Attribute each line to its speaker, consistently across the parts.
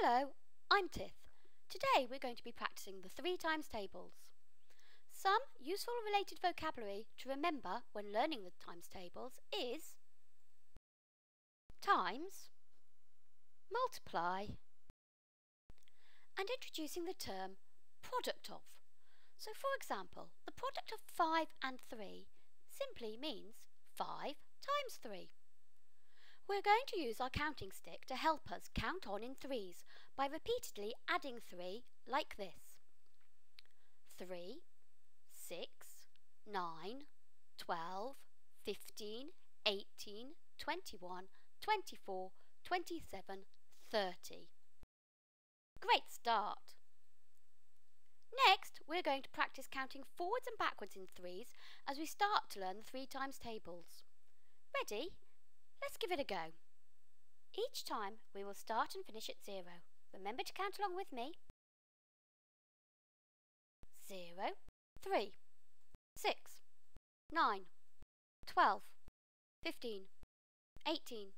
Speaker 1: Hello, I'm Tith. Today we're going to be practicing the three times tables. Some useful related vocabulary to remember when learning the times tables is times, multiply, and introducing the term product of. So for example, the product of 5 and 3 simply means 5 times 3. We're going to use our counting stick to help us count on in threes by repeatedly adding 3 like this. 3, 6, 9, 12, 15, 18, 21, 24, 27, 30. Great start! Next, we're going to practice counting forwards and backwards in threes as we start to learn the three times tables. Ready? Let's give it a go. Each time we will start and finish at zero. Remember to count along with me. Zero, three, six, nine, twelve, fifteen, eighteen,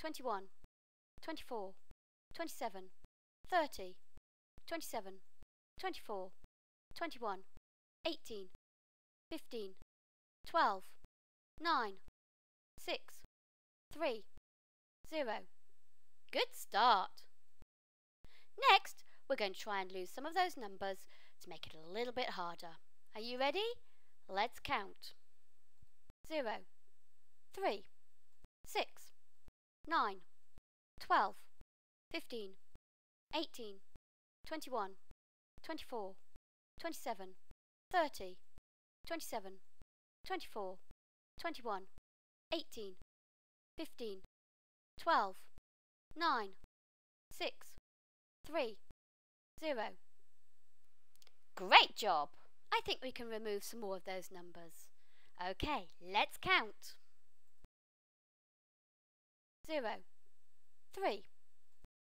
Speaker 1: twenty-one, twenty-four, twenty-seven, thirty, twenty-seven, twenty-four, twenty-one, eighteen, fifteen, twelve, nine, six, three, zero. Good start. Next, we're going to try and lose some of those numbers to make it a little bit harder. Are you ready? Let's count. Zero, three, six, nine, twelve, fifteen, eighteen, twenty-one, twenty-four, twenty-seven, thirty, twenty-seven, twenty-four, twenty-one, eighteen, fifteen, twelve, nine, six, three, zero. Great job! I think we can remove some more of those numbers. Okay, let's count. Zero, three,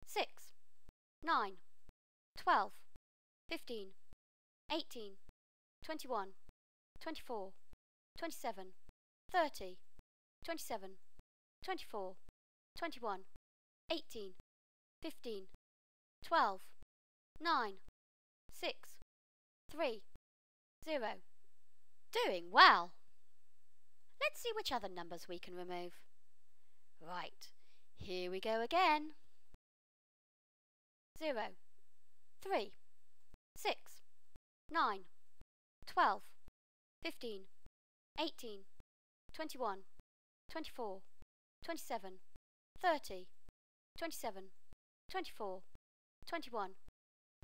Speaker 1: six, nine, twelve, fifteen, eighteen, twenty-one, twenty-four, twenty-seven, thirty, twenty-seven, twenty-four, twenty-one, eighteen, fifteen, twelve, nine, six, three, zero. Doing well. Let's see which other numbers we can remove. Right, here we go again. Zero, three, six, nine, twelve, fifteen, eighteen, twenty-one, twenty-four, twenty-seven, thirty, twenty-seven, twenty-four, twenty-one,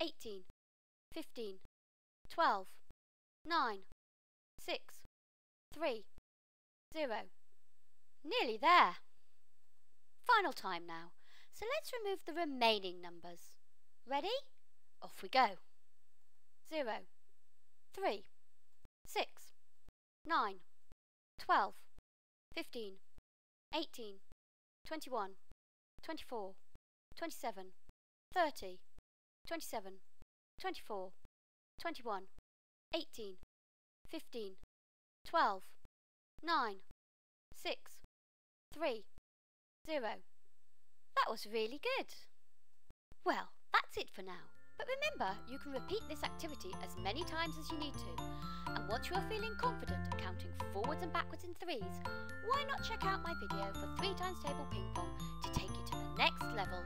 Speaker 1: eighteen, fifteen, twelve, nine, six, three, zero. Nearly there. Final time now. So let's remove the remaining numbers. Ready? Off we go. Zero, three, six, nine, twelve, fifteen, eighteen, twenty-one, twenty-four, twenty-seven, thirty, twenty-seven, twenty-four, twenty-one, eighteen, fifteen, twelve, nine, six, three, zero. That was really good. Well, that's it for now. But remember, you can repeat this activity as many times as you need to. And once you are feeling confident at counting forwards and backwards in threes, why not check out my video for three times table ping pong to take you to the next level.